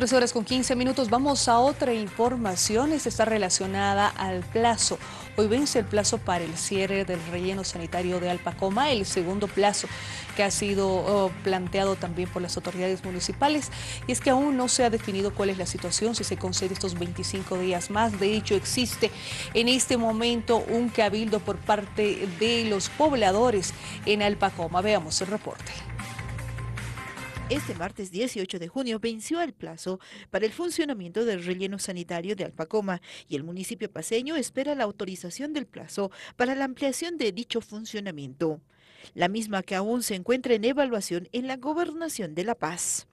Tres horas con 15 minutos. Vamos a otra información. Esta está relacionada al plazo. Hoy vence el plazo para el cierre del relleno sanitario de Alpacoma, el segundo plazo que ha sido oh, planteado también por las autoridades municipales. Y es que aún no se ha definido cuál es la situación, si se concede estos 25 días más. De hecho, existe en este momento un cabildo por parte de los pobladores en Alpacoma. Veamos el reporte. Este martes 18 de junio venció el plazo para el funcionamiento del relleno sanitario de Alpacoma y el municipio paseño espera la autorización del plazo para la ampliación de dicho funcionamiento, la misma que aún se encuentra en evaluación en la Gobernación de La Paz.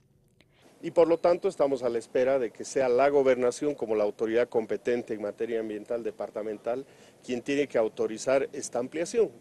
Y por lo tanto estamos a la espera de que sea la gobernación como la autoridad competente en materia ambiental departamental quien tiene que autorizar esta ampliación.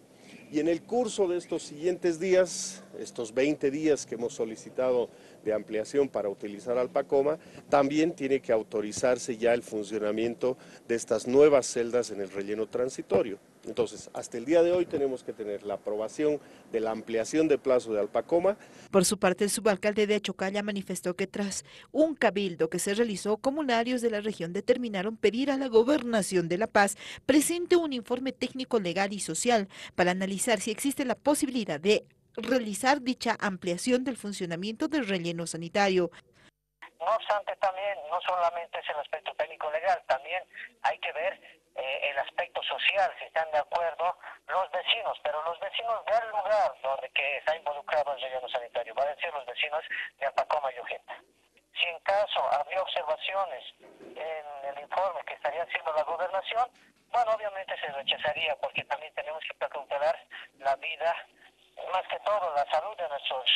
Y en el curso de estos siguientes días, estos 20 días que hemos solicitado de ampliación para utilizar Alpacoma, también tiene que autorizarse ya el funcionamiento de estas nuevas celdas en el relleno transitorio. Entonces, hasta el día de hoy tenemos que tener la aprobación de la ampliación de plazo de Alpacoma. Por su parte, el subalcalde de Achocalla manifestó que tras un cabildo que se realizó, comunarios de la región determinaron pedir a la Gobernación de La Paz presente un informe técnico, legal y social para analizar si existe la posibilidad de realizar dicha ampliación del funcionamiento del relleno sanitario. No obstante, también no solamente es el aspecto técnico legal, también hay que ver eh, el aspecto social, si están de acuerdo los vecinos, pero los vecinos del lugar donde está involucrado el relleno sanitario, van a decir los vecinos de Apacoma y Ojeta. Si en caso habría observaciones en el informe que estaría haciendo la gobernación, bueno, obviamente se rechazaría porque también tenemos que preocupar la vida, más que todo la salud de nuestros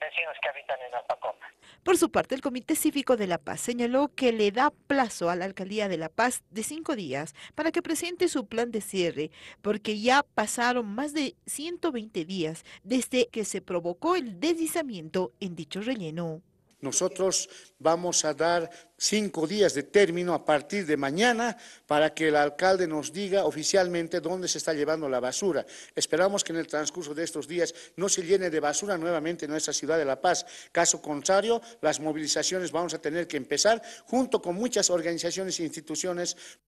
vecinos que habitan en Alpacoma. Por su parte, el Comité Cívico de La Paz señaló que le da plazo a la Alcaldía de La Paz de cinco días para que presente su plan de cierre, porque ya pasaron más de 120 días desde que se provocó el deslizamiento en dicho relleno. Nosotros vamos a dar cinco días de término a partir de mañana para que el alcalde nos diga oficialmente dónde se está llevando la basura. Esperamos que en el transcurso de estos días no se llene de basura nuevamente nuestra ciudad de La Paz. Caso contrario, las movilizaciones vamos a tener que empezar junto con muchas organizaciones e instituciones